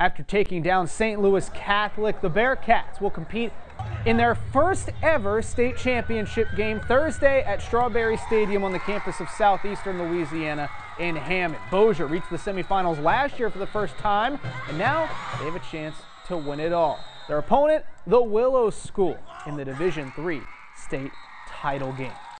After taking down St. Louis Catholic, the Bearcats will compete in their first ever state championship game Thursday at Strawberry Stadium on the campus of Southeastern Louisiana in Hammond. Bossier reached the semifinals last year for the first time, and now they have a chance to win it all. Their opponent, the Willow School, in the Division III state title game.